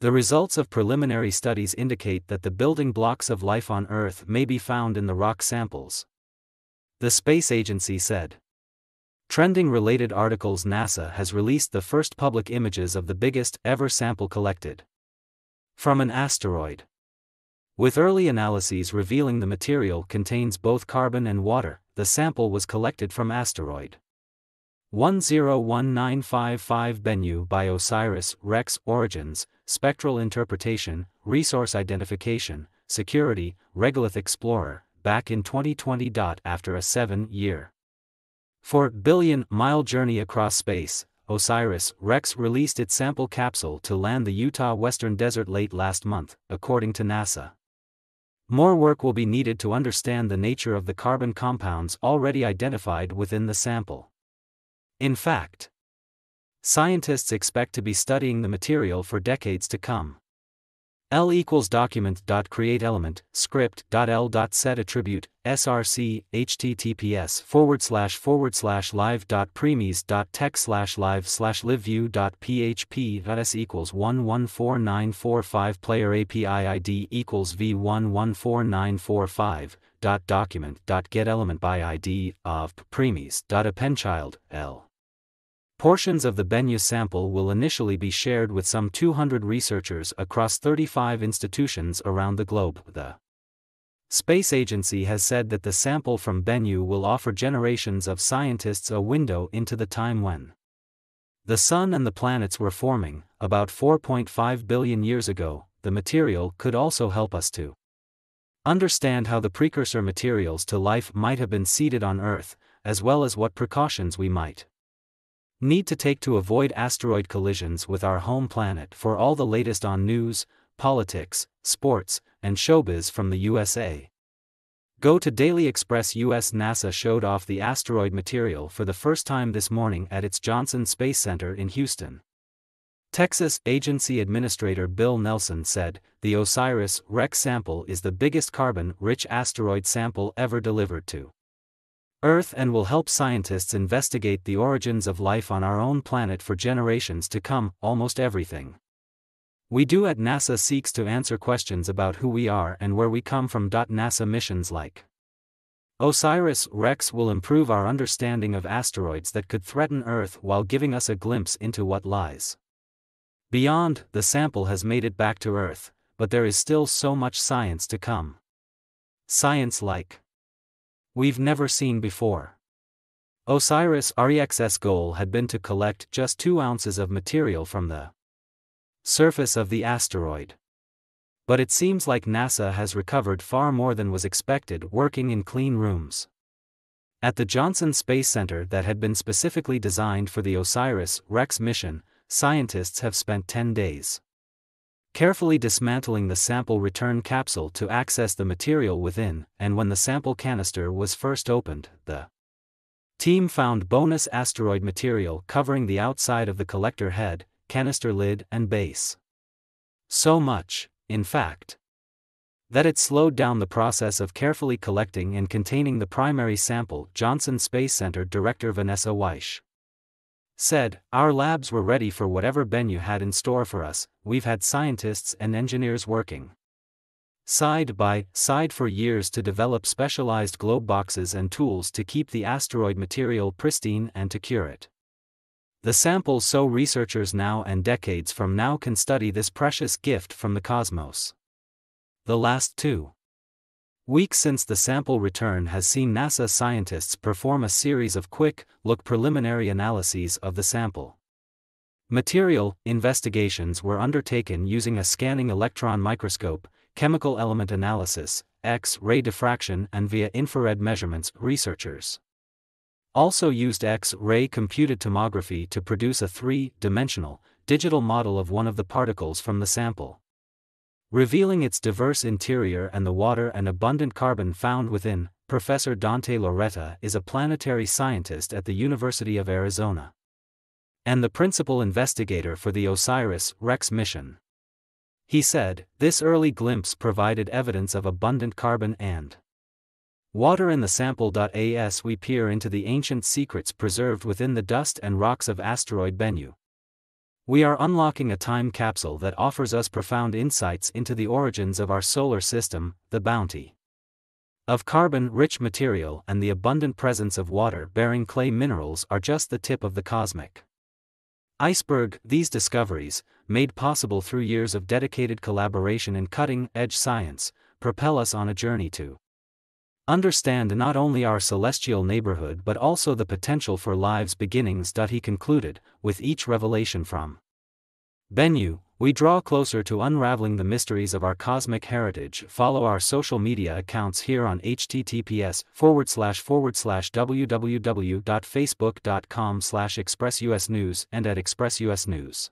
The results of preliminary studies indicate that the building blocks of life on Earth may be found in the rock samples. The Space Agency said. Trending related articles NASA has released the first public images of the biggest ever sample collected from an asteroid. With early analyses revealing the material contains both carbon and water, the sample was collected from asteroid 101955 Bennu by OSIRIS REx Origins, Spectral Interpretation, Resource Identification, Security, Regolith Explorer, back in 2020. After a seven year 4 billion mile journey across space, OSIRIS REx released its sample capsule to land the Utah Western Desert late last month, according to NASA. More work will be needed to understand the nature of the carbon compounds already identified within the sample. In fact, scientists expect to be studying the material for decades to come. L equals document dot create element script dot L dot set attribute src https forward slash forward slash live dot primis dot tech slash live slash liveview dot php dot s equals one one four nine four five player API ID equals v one one four nine four five dot document dot get element by ID of primis dot append child L Portions of the Bennu sample will initially be shared with some 200 researchers across 35 institutions around the globe. The Space Agency has said that the sample from Bennu will offer generations of scientists a window into the time when the Sun and the planets were forming, about 4.5 billion years ago. The material could also help us to understand how the precursor materials to life might have been seeded on Earth, as well as what precautions we might Need to take to avoid asteroid collisions with our home planet for all the latest on news, politics, sports, and showbiz from the USA. Go to Daily Express US NASA showed off the asteroid material for the first time this morning at its Johnson Space Center in Houston. Texas Agency Administrator Bill Nelson said, the OSIRIS REx sample is the biggest carbon-rich asteroid sample ever delivered to Earth and will help scientists investigate the origins of life on our own planet for generations to come, almost everything. We do at NASA seeks to answer questions about who we are and where we come from. NASA missions like OSIRIS REx will improve our understanding of asteroids that could threaten Earth while giving us a glimpse into what lies beyond. The sample has made it back to Earth, but there is still so much science to come. Science like we've never seen before. Osiris REX's goal had been to collect just 2 ounces of material from the surface of the asteroid. But it seems like NASA has recovered far more than was expected working in clean rooms. At the Johnson Space Center that had been specifically designed for the OSIRIS REx mission, scientists have spent 10 days carefully dismantling the sample return capsule to access the material within, and when the sample canister was first opened, the team found bonus asteroid material covering the outside of the collector head, canister lid, and base. So much, in fact, that it slowed down the process of carefully collecting and containing the primary sample, Johnson Space Center Director Vanessa Wyche said, Our labs were ready for whatever Bennu had in store for us, we've had scientists and engineers working side by side for years to develop specialized globe boxes and tools to keep the asteroid material pristine and to cure it. The samples so researchers now and decades from now can study this precious gift from the cosmos. The last two Weeks since the sample return has seen NASA scientists perform a series of quick, look preliminary analyses of the sample. Material investigations were undertaken using a scanning electron microscope, chemical element analysis, X ray diffraction, and via infrared measurements. Researchers also used X ray computed tomography to produce a three dimensional, digital model of one of the particles from the sample revealing its diverse interior and the water and abundant carbon found within. Professor Dante Lauretta is a planetary scientist at the University of Arizona and the principal investigator for the OSIRIS REx mission. He said, This early glimpse provided evidence of abundant carbon and water in the sample. As we peer into the ancient secrets preserved within the dust and rocks of asteroid Bennu. We are unlocking a time capsule that offers us profound insights into the origins of our solar system, the bounty of carbon rich material and the abundant presence of water bearing clay minerals are just the tip of the cosmic iceberg. These discoveries, made possible through years of dedicated collaboration and cutting edge science, propel us on a journey to understand not only our celestial neighborhood but also the potential for life's beginnings. He concluded, with each revelation from Bennu, we draw closer to unraveling the mysteries of our cosmic heritage. Follow our social media accounts here on https forward slash forward slash www.facebook.com slash expressusnews and at expressusnews.